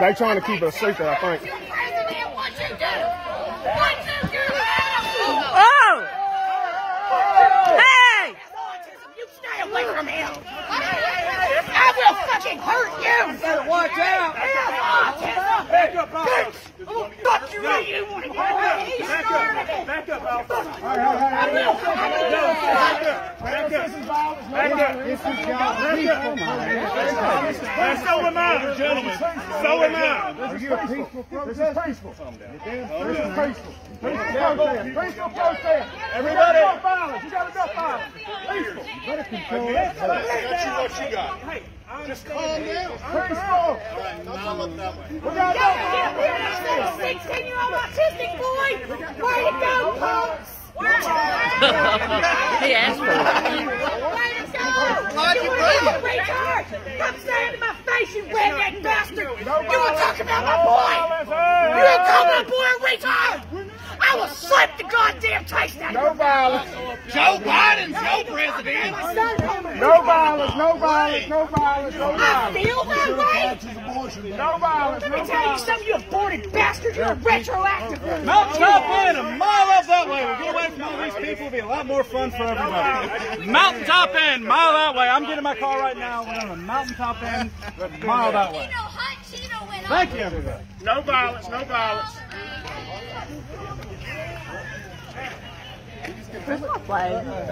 They trying to keep it a secret, I think. President, what you do? What you do? Oh! Hey! You stay away from him. I will fucking hurt you. Better watch out! Autism. Back up, Alpha. Fuck you, right? You want to get He Back started up. it. Back up, Alpha. I will. I will. Back up. Back up. Back up. This is y'all And so am I, gentlemen. So am I. Are you a peaceful? This is peaceful. This is peaceful. Peaceful protest. Peaceful protest. Everybody. No violence. You got enough violence. Peaceful. Better control it. what you got. Hey, Just calm down. Peaceful. We got Yeah, no yeah, yeah, that little 16 year old autistic boy. Way to go, punks. He asked for it. Way to go. You wanna go, retard? Come stand in my face, you redneck bastard. You wanna talk about my boy? You wanna call my boy a retard? I will slap the goddamn taste out of No violence. Joe Biden's your president. My son told me. No violence. No violence. No violence. I feel that way. No violence. Let No me tell you violence. something, you aborted bastard. You're a retroactive. Mountain Top Inn, a mile up that way. We'll get away from all these people. It'll be a lot more fun for everybody. Mountain Top Inn, mile that way. I'm getting my car right now. We're on a Mountain Top Inn, mile that way. Hot Cheeto went Thank you, everybody. No violence. No violence. Where's my flag?